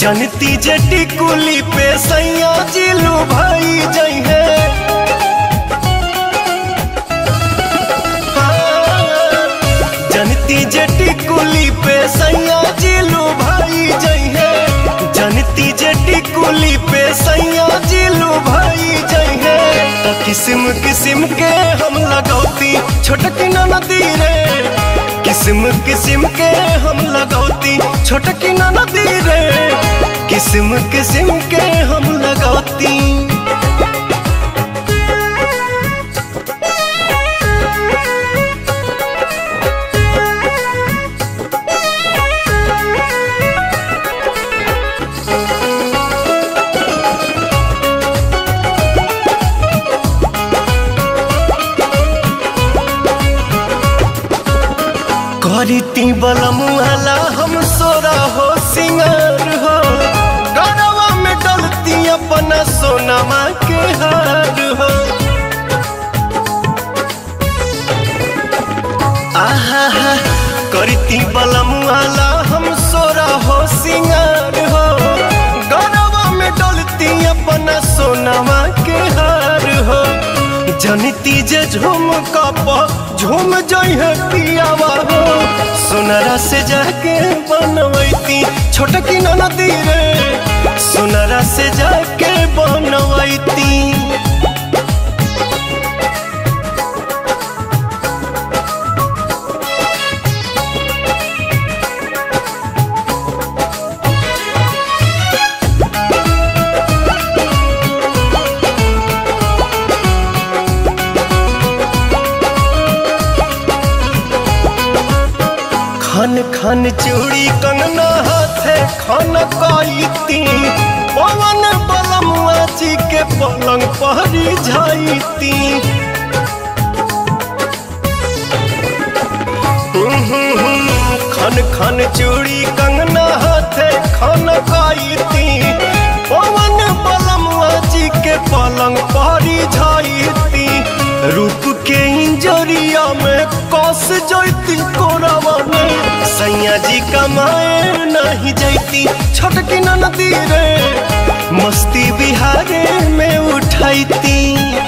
जनती जटी कुली पे सैया जिलू भाई जई है। जनती जटी कुली पे सैया जिलू भाई जई है। जनती जटी कुली पे सैया जिलू भाई जई है। तो किस्म किस्म के हम लगौती, छोटकी नदी रे। किस्म किस्म के हम लगौती, छोटकी नदी किस्म किस्म के हम लगौती? करती बलमुआला के हार हो। हम सोरा हो, सिंगार हो। गरवा में डलती अपना के हार हो। जनती जे झूम कप, झूम पियावा हो। सोनरा से जाके बनवैती, छोटकी नदी रे। सोनरा से जाके खन खन चूड़ी कंगना हाथे खन काईती पवन बलमुआ जी के पलंग पहरी जाईती खन खन चूड़ी कंगना हाथे खन काईती पवन बलमुआ जी के पलंग पहरी जाती रूप के इंजरिया में कस जैती, कोरावा सैया जी कमाए नहीं जैती। छोटकी नदी रे मस्ती बिहारे में उठैती।